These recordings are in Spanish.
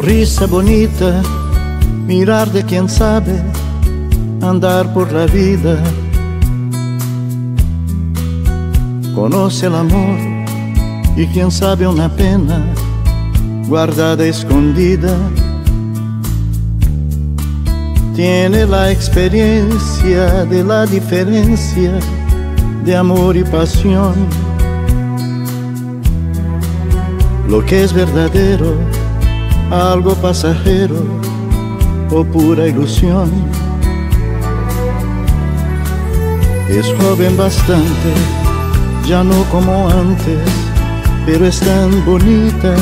Sonrisa bonita, mirar de quien sabe, andar por la vida. Conoce el amor y quien sabe una pena guardada escondida. Tiene la experiencia de la diferencia de amor y pasión. Lo que es verdadero, algo pasajero o pura ilusión. Es joven bastante, ya no como antes, pero es tan bonita.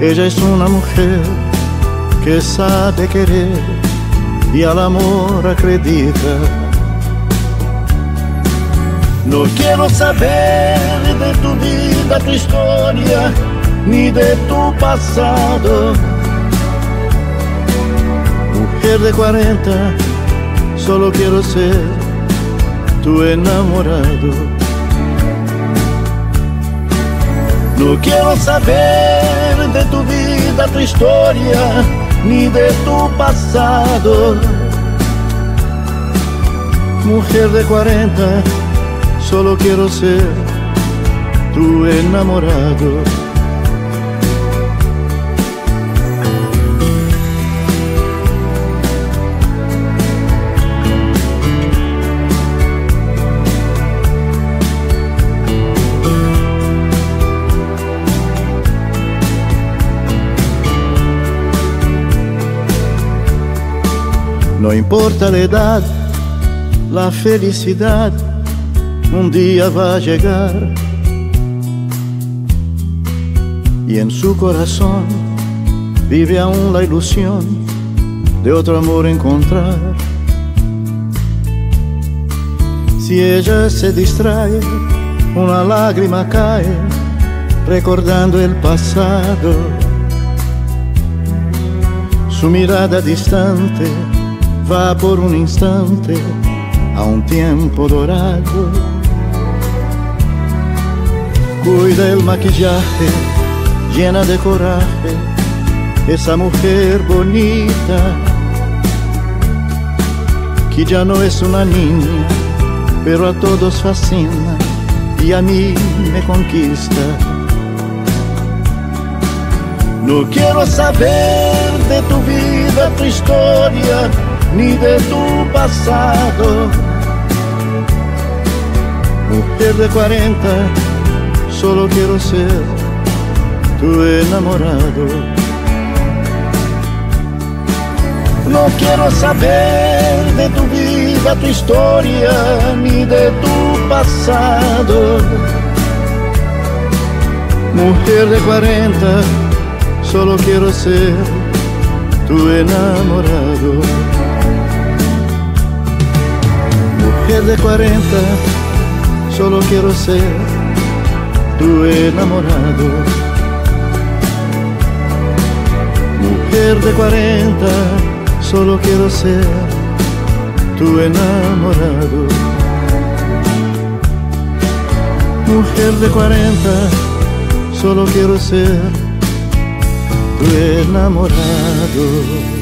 Ella es una mujer que sabe querer y al amor acredita. No quiero saber de tu vida, tu historia, ni de tu pasado. Mujer de 40, solo quiero ser tu enamorado. No quiero saber de tu vida, tu historia, ni de tu pasado. Mujer de 40, solo quiero ser tu enamorado. No importa la edad, la felicidad un día va a llegar. Y en su corazón vive aún la ilusión de otro amor encontrar. Si ella se distrae, una lágrima cae recordando el pasado. Su mirada distante va por un instante a un tiempo dorado. Cuida el maquillaje, llena de coraje, esa mujer bonita, que ya no es una niña, pero a todos fascina y a mí me conquista. No quiero saber de tu vida, tu historia, ni de tu pasado. Mujer de 40, solo quiero ser tu enamorado. No quiero saber de tu vida, tu historia, ni de tu pasado. Mujer de 40, solo quiero ser tu enamorado. Mujer de 40, solo quiero ser tu enamorado. Mujer de 40, solo quiero ser tu enamorado. Mujer de 40, solo quiero ser tu enamorado.